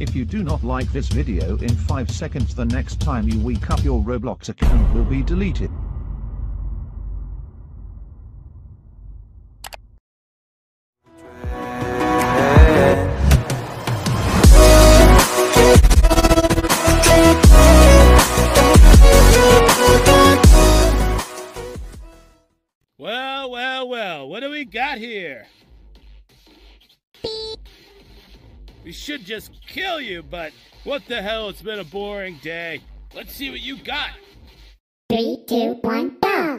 If you do not like this video in 5 seconds the next time you wake up your Roblox account will be deleted. Well, well, well, what do we got here? We should just kill you, but what the hell, it's been a boring day. Let's see what you got. Three, two, one, go!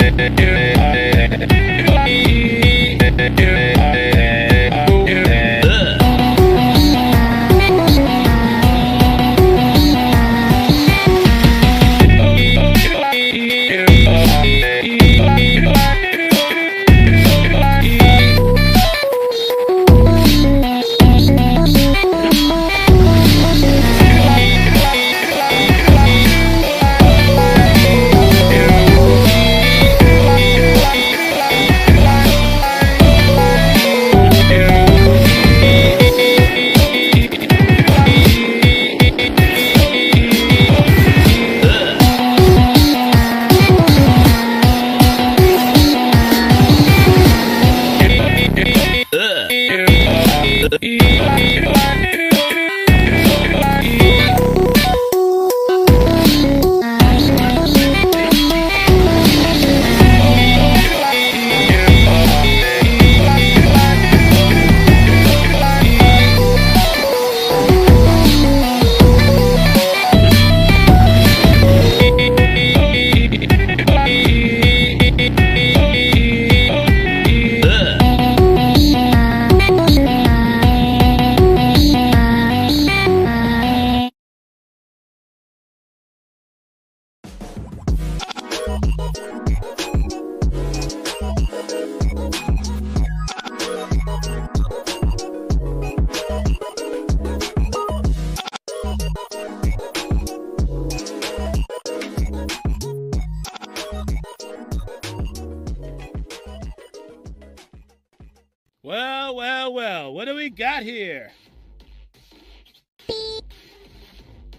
Well, well, well, what do we got here?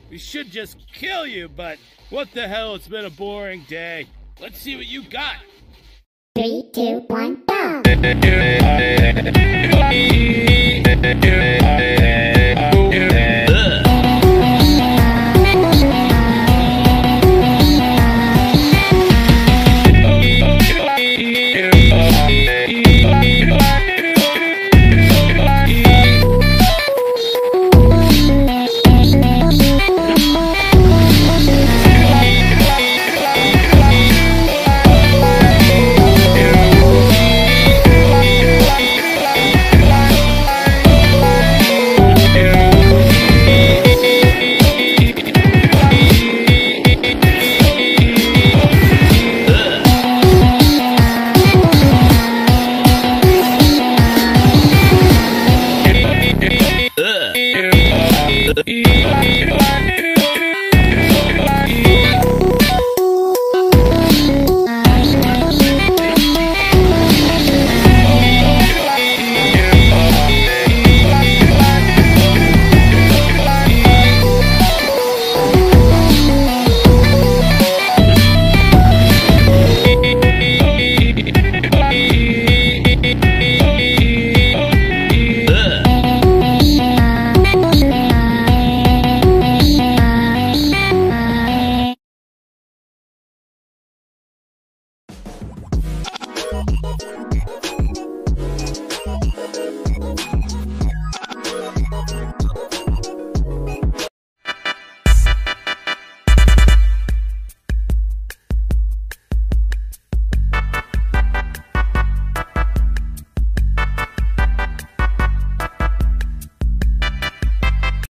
We should just kill you, but what the hell, it's been a boring day. Let's see what you got. Three, two, one, go!